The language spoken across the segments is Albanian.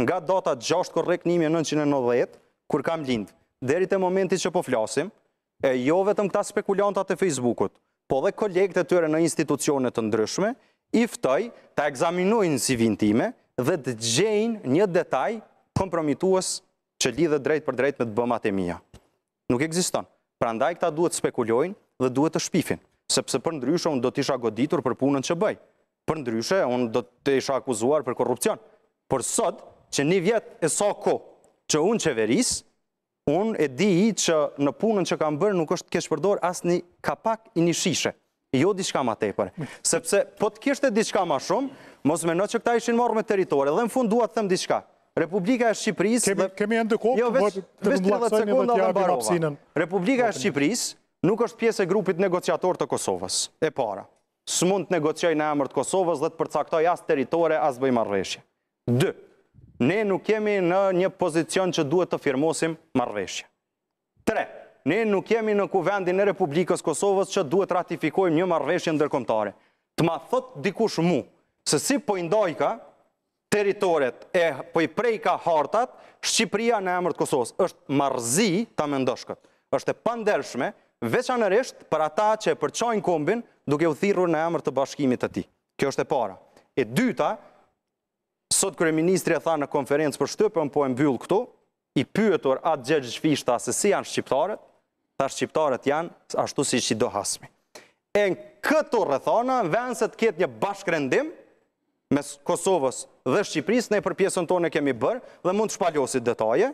Nga data gjashtë korrik një mijë e nëntëqind e nëntëdhjetë, kur kam lind, deri te momenti që po flasim, e jo vetëm këta spekulantat e Fejsbukut, po dhe kolegët e tyre në institucione të ndryshme, i ftoj ta ekzaminojnë CV-në time dhe të gjejnë një detaj kompromitues që lidhet drejtpërdrejt me të bëmat e mia. Nuk ekziston. Prandaj këta duhet të spekulojnë dhe duhet të shpifin, sepse përndryshe unë do të isha goditur për punën që bëj. Përndryshe unë do të isha akuzuar për korrupsion. Por sot, që një vjet e sa kohë që unë qeveris, unë e di që në punën që kam bërë nuk është keqpërdor asnjë kapak i një shishe. Jo diçka ma tepër. Sepse, po të kishte diçka ma shumë, mos meno që këta ishin marrë me territore. Dhe në fund dua të them diçka. Republika e Shqipërisë... Kemi e ndëkop jo, të bëtë të vëndlaksojnë dhe të japim hapësirën. Republika e Shqipërisë nuk është pjesë e grupit negociator të Kosovës. E para. S'mund të negociojë në emër të Kosovës dhe të përcaktojë as territore, as bëjë marrëveshje. Dy. Ne nuk jemi në një pozicion që duhet të firmosim marrëveshje. Tre, Ne nuk jemi në Kuvendin e Republikës Kosovës që duhet ratifikojmë një marrëveshje ndërkombëtare. Të ma thotë dikush mu, se si po i ndajka territoret e po i prejka hartat Shqipëria në emër të Kosovës, është marrëzi ta mendosh këtë. Është e pandershme, veçanërisht për ata që e përçajnë kombin duke u thirrur në emër të bashkimit të tij. Kjo është e para. E dyta, Sot kryeministri e tha në konferencë për shtyp, unë po e mbyll këtu, i pyetur At Gjergj Fishta se si janë shqiptarët, tha shqiptarët janë ashtu siç i do Hasmi. E në këto rrethana, vend se të ketë një bashkërendim mes Kosovës dhe Shqipërisë, ne për pjesën tonë e kemi bërë dhe mund të shpalosi detaje,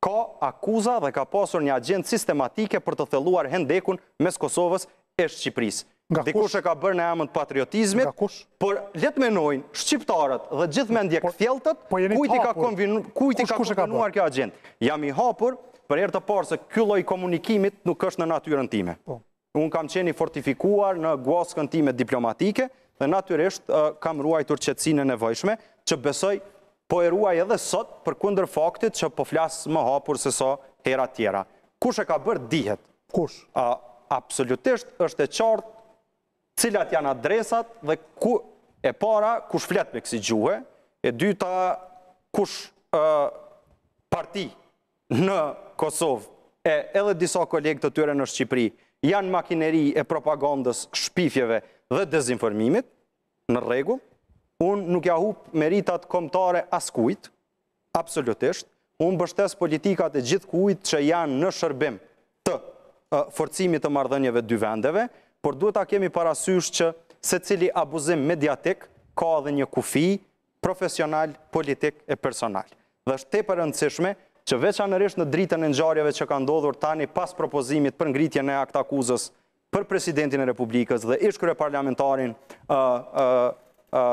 ka akuza dhe ka pasur një agjendë sistematike për të thelluar hendekun mes Kosovës e Shqipërisë. Dikush e ka bërë në emën të patriotizmit, por le të menojnë shqiptarët dhe gjithë mendjekthjelltët po kujt i ka konvenuar kjo agjendë. Jam i hapur, për herë të parë se ky lloj komunikimit nuk është në natyrën time. Unë kam qenë i fortifikuar në guaskën time diplomatike dhe natyrisht kam ruajtur qetësinë e nevojshme, që besoj po e ruaj edhe sot përkundër faktit që po flas më hapur se sa hera tjera. Kush e ka bërë dihet. Kush? A, absolutisht është e qartë cilat janë adresat dhe ku e para kush flet me kësi gjuhe, e dyta kush ë parti në Kosovë e edhe disa kolegë të tyre në Shqipëri janë makineri e propagandës, shpifjeve dhe dezinformimit, në rregull, unë nuk ia hup meritat kombëtare askujt, absolutisht, unë mbështes politikat e gjithkujt që janë në shërbim të forcimit të marrëdhënieve dy vendeve, por duhet ta kemi parasysh që secili abuzim mediatik ka edhe një kufi profesional, politik e personal. Dhe është tepër e rëndësishme që veçanërisht në dritën e ngjarjeve që kanë ndodhur tani pas propozimit për ngritjen e aktakuzës për Presidentin e Republikës dhe ish-kryeparlamentarin ë ë në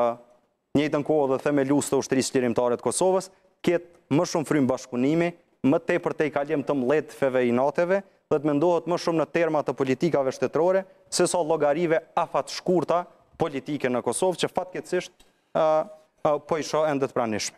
të njëjtën kohë dhe themeluesë të Ushtrisë Çlirimtare të Kosovës, ketë më shumë frymë bashkëpunimi më tepër tejkalim të mllefeve, inateve dhe të mendohet më shumë në terma të politikave shtetërore, sesa llogarive afatshkurta politike në Kosovë, që fatkeqësisht po i shoh ende të pranishme.